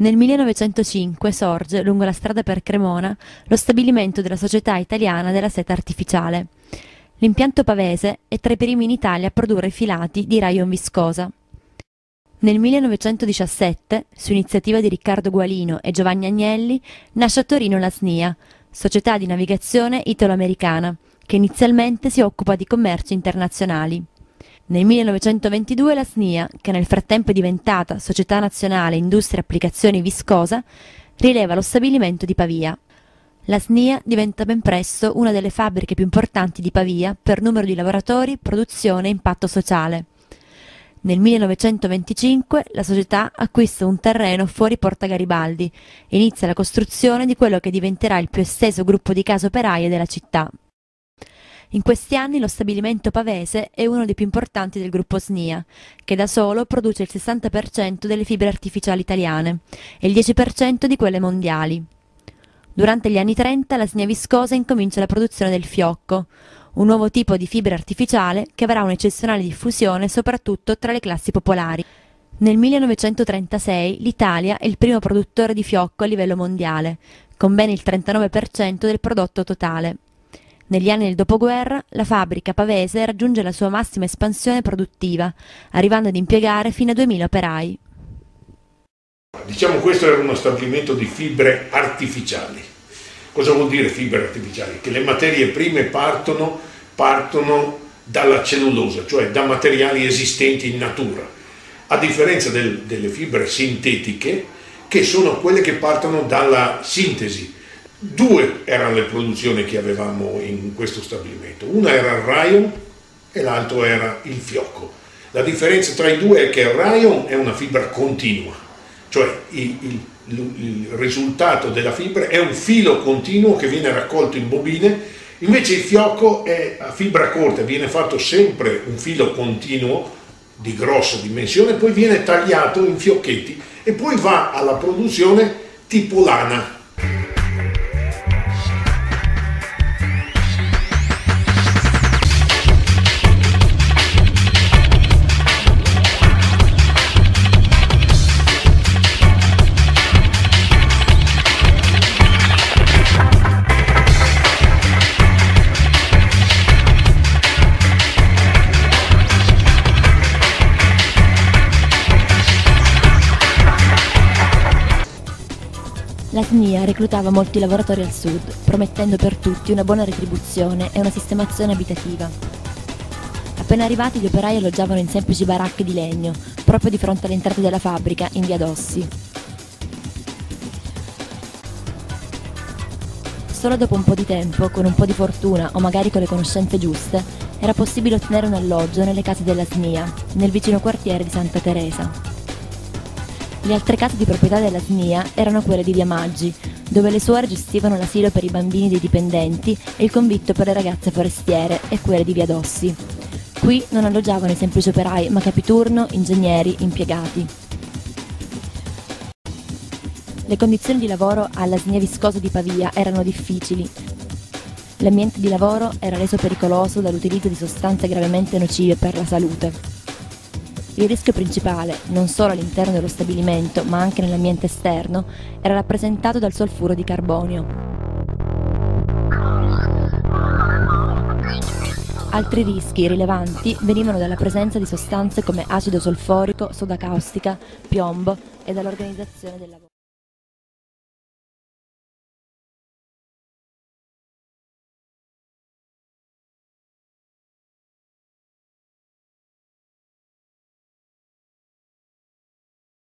Nel 1905 sorge, lungo la strada per Cremona, lo stabilimento della Società Italiana della Seta Artificiale. L'impianto pavese è tra i primi in Italia a produrre filati di rayon viscosa. Nel 1917, su iniziativa di Riccardo Gualino e Giovanni Agnelli, nasce a Torino la SNIA, società di navigazione italo-americana, che inizialmente si occupa di commerci internazionali. Nel 1922 la SNIA, che nel frattempo è diventata Società Nazionale Industria Applicazioni Viscosa, rileva lo stabilimento di Pavia. La SNIA diventa ben presto una delle fabbriche più importanti di Pavia per numero di lavoratori, produzione e impatto sociale. Nel 1925 la società acquista un terreno fuori Porta Garibaldi e inizia la costruzione di quello che diventerà il più esteso gruppo di case operaie della città. In questi anni lo stabilimento pavese è uno dei più importanti del gruppo SNIA, che da solo produce il 60% delle fibre artificiali italiane e il 10% di quelle mondiali. Durante gli anni 30 la SNIA viscosa incomincia la produzione del fiocco, un nuovo tipo di fibra artificiale che avrà un'eccezionale diffusione soprattutto tra le classi popolari. Nel 1936 l'Italia è il primo produttore di fiocco a livello mondiale, con ben il 39% del prodotto totale. Negli anni del dopoguerra la fabbrica pavese raggiunge la sua massima espansione produttiva, arrivando ad impiegare fino a 2000 operai. Diciamo questo era uno stabilimento di fibre artificiali. Cosa vuol dire fibre artificiali? Che le materie prime partono, partono dalla cellulosa, cioè da materiali esistenti in natura, a differenza del, delle fibre sintetiche che sono quelle che partono dalla sintesi, Due erano le produzioni che avevamo in questo stabilimento, una era il rayon e l'altro era il fiocco. La differenza tra i due è che il rayon è una fibra continua, cioè il, il, il risultato della fibra è un filo continuo che viene raccolto in bobine, invece il fiocco è a fibra corta, viene fatto sempre un filo continuo di grossa dimensione, poi viene tagliato in fiocchetti e poi va alla produzione tipo lana La SNIA reclutava molti lavoratori al sud, promettendo per tutti una buona retribuzione e una sistemazione abitativa. Appena arrivati gli operai alloggiavano in semplici baracche di legno, proprio di fronte all'entrata della fabbrica, in via Dossi. Solo dopo un po' di tempo, con un po' di fortuna o magari con le conoscenze giuste, era possibile ottenere un alloggio nelle case della SNIA, nel vicino quartiere di Santa Teresa. Le altre case di proprietà della SNIA erano quelle di Via Maggi, dove le suore gestivano l'asilo per i bambini dei dipendenti e il convitto per le ragazze forestiere e quelle di Via Dossi. Qui non alloggiavano i semplici operai, ma capiturno, ingegneri, impiegati. Le condizioni di lavoro alla SNIA Viscosa di Pavia erano difficili. L'ambiente di lavoro era reso pericoloso dall'utilizzo di sostanze gravemente nocive per la salute. Il rischio principale, non solo all'interno dello stabilimento ma anche nell'ambiente esterno, era rappresentato dal solfuro di carbonio. Altri rischi rilevanti venivano dalla presenza di sostanze come acido solforico, soda caustica, piombo e dall'organizzazione del lavoro.